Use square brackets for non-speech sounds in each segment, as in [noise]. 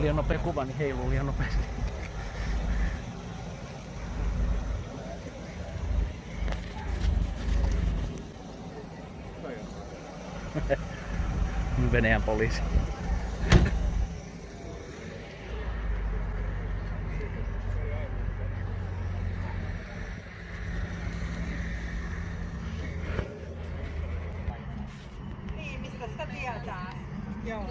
liian nopea kuva, niin heiluu liian nopeasti. [laughs] Venäjän poliisi. Niin, mistä sitä tietää? Joo.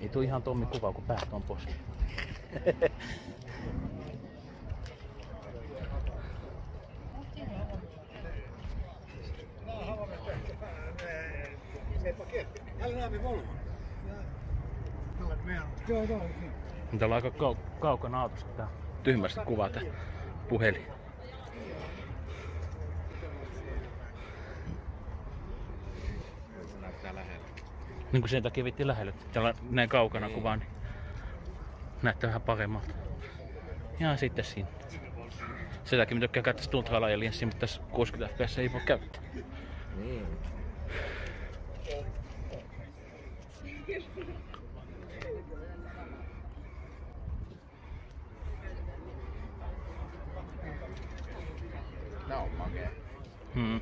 Ei tuu ihan Tommi kuva, kun päät on pois. Täällä on aika kau- kaukana autosta tää tyhmästi kuvata puhelin. Niin kuin sen takia vitti lähelle. Täällä on näin kaukana kuva, niin näyttää vähän paremmalta. Ja sitten siinä. Sen takia mä tykkään käyttää ultralaaja linssiä, mutta tässä 60 fps ei voi käyttää. Niin. Tää on makea. Hmm.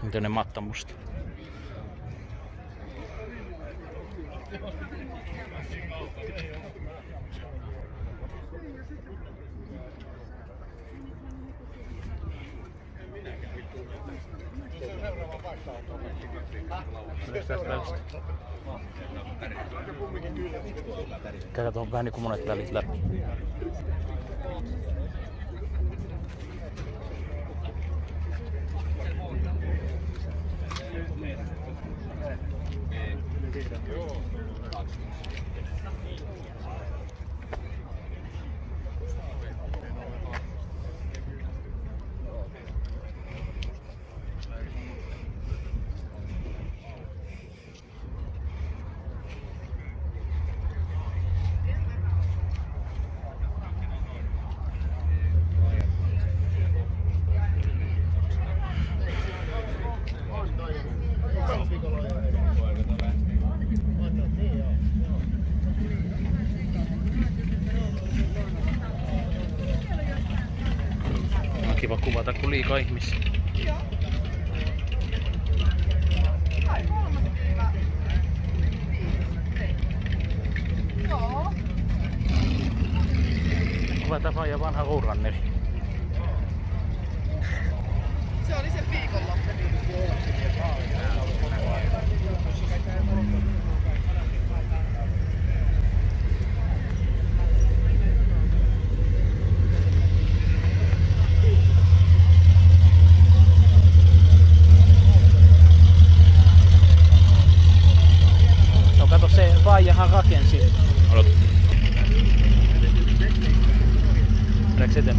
Tämmönen mattamusta. Käydään tuohon vähän niinku monet välit läpi. On kuvata, kun liikaa ihmisiä. Kuvataan vaan ja vanha roadrunneri. Se oli se viikonloppu. vai agarrar quem, sim? Olha outro. Onde é que você tem?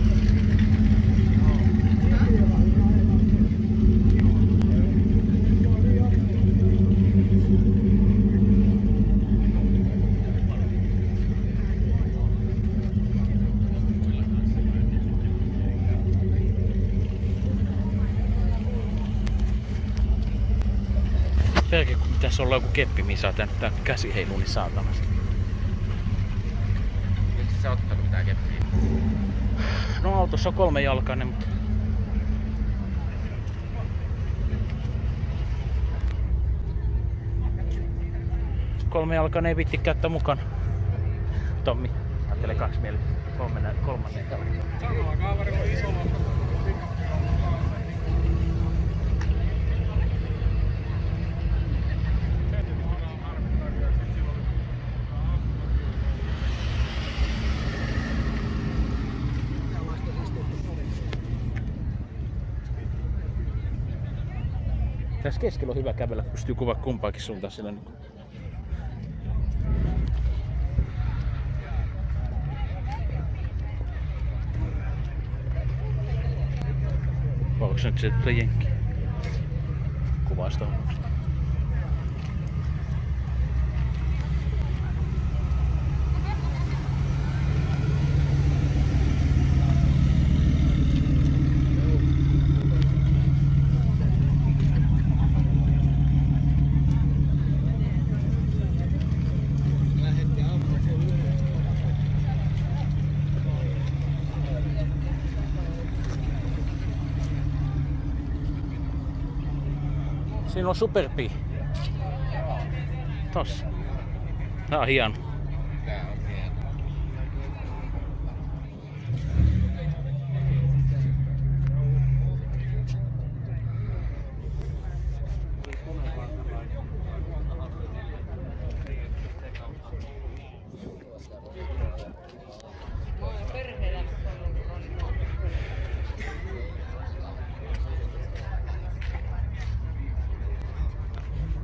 Pega aqui. Pitäisi olla joku keppi, missä saa tän, tän käsi heiluu niin saatanasti. Miksi sä ottanut mitään keppiä? No autossa on kolme jalkainen, mutta... Kolme jalkainen ei vitti käyttää mukana. Tommi, ajattele kaksi mieli. Kolmannen, kolmannen jalkainen. Tässä keskellä on hyvä kävellä, pystyy kuvaa kumpaakin suuntaan sillä niin onko se nyt se tulee jenkki? Kuvasta Siinä on superpi. Tossa. Tää on hieno.